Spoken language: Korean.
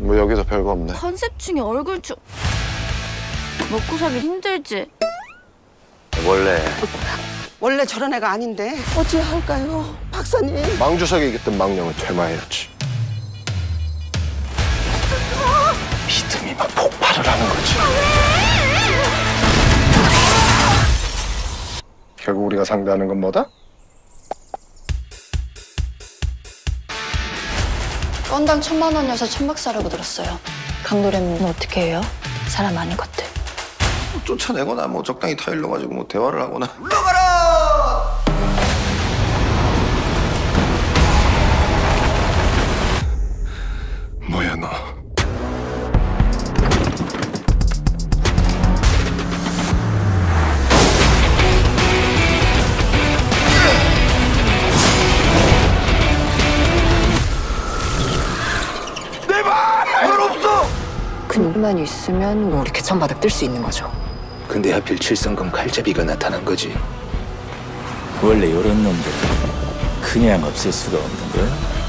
수가 없네. 컨셉 중에 얼굴 중 먹고 살기 힘들지? 원래 원래 저런 애가 아닌데 어찌 할까요, 박사님? 망주석에 있던 망령은 퇴마해야지. 믿음이 막 폭발을 하는 거지. 결국 우리가 상대하는 건 뭐다? 건당 천만 원이어서 천박사라고 들었어요. 강도래는 어떻게 해요? 사람 아닌 것들. 뭐 쫓아내거나 뭐 적당히 타일러 가지고 뭐 대화를 하거나. 뭐야 근육만 있으면 뭐 이렇게 천바닥 뜰 수 있는 거죠. 근데 하필 칠성금 칼잡이가 나타난 거지. 원래 이런 놈들은 그냥 없앨 수가 없는 거야.